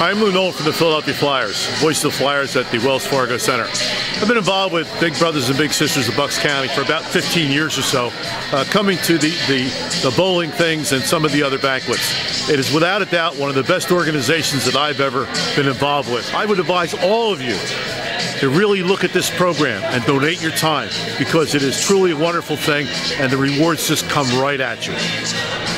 I'm Lou Nolan from the Philadelphia Flyers, voice of the Flyers at the Wells Fargo Center. I've been involved with Big Brothers and Big Sisters of Bucks County for about 15 years or so, uh, coming to the, the, the bowling things and some of the other banquets. It is without a doubt one of the best organizations that I've ever been involved with. I would advise all of you to really look at this program and donate your time because it is truly a wonderful thing and the rewards just come right at you.